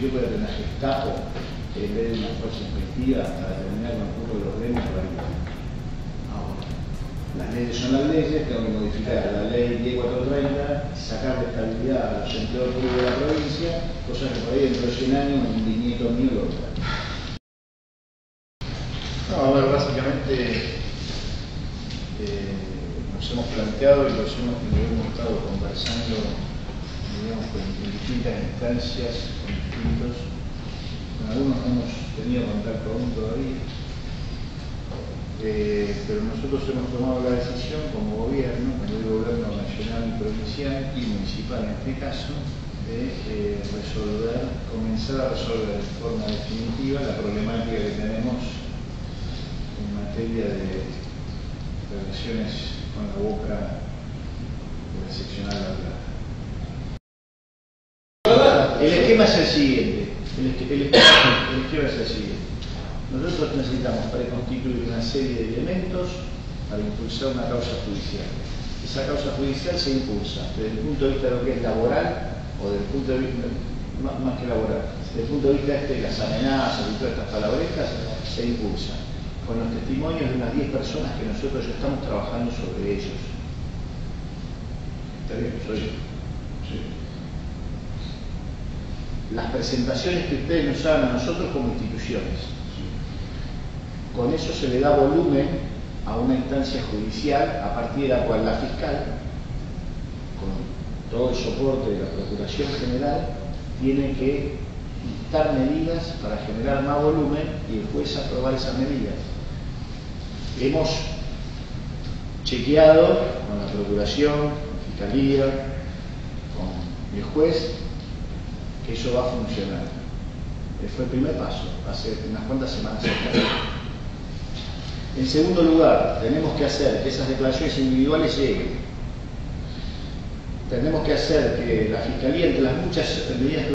yo puedo tener Gestapo en vez de una fuerza inspectiva para terminar con el curso de los gremios, lo haría. Ahora, las leyes son las leyes, tengo que modificar la ley 10430, sacar de estabilidad a los empleados públicos de la provincia, cosa que por ahí dentro de 100 años un viñeto mío lo trae. No, básicamente eh, nos hemos planteado y los hemos, lo hemos estado conversando digamos, en distintas instancias, con algunos no hemos tenido contacto aún todavía, eh, pero nosotros hemos tomado la decisión como gobierno, como el gobierno nacional y provincial y municipal en este caso, de eh, resolver, comenzar a resolver de forma definitiva la problemática que tenemos en materia de relaciones con la boca de la seccional de la Plata. El esquema es el siguiente. El, esque- el esquema, es el siguiente. Nosotros necesitamos preconstituir una serie de elementos para impulsar una causa judicial. Esa causa judicial se impulsa desde el punto de vista de lo que es laboral o desde el punto de vista, más, que laboral, desde el punto de vista este de las amenazas y todas estas palabrejas, se impulsa con los testimonios de unas 10 personas que nosotros ya estamos trabajando sobre ellos. ¿Está bien? Soy yo. Sí las presentaciones que ustedes nos hagan a nosotros como instituciones. Con eso se le da volumen a una instancia judicial a partir de la cual la fiscal, con todo el soporte de la Procuración General, tiene que dictar medidas para generar más volumen y el juez aprobar esas medidas. Hemos chequeado con la Procuración, con Fiscalía, con el juez, eso va a funcionar. Fue el primer paso, hace unas cuantas semanas. En segundo lugar, tenemos que hacer que esas declaraciones individuales lleguen. Tenemos que hacer que la Fiscalía, entre las muchas medidas que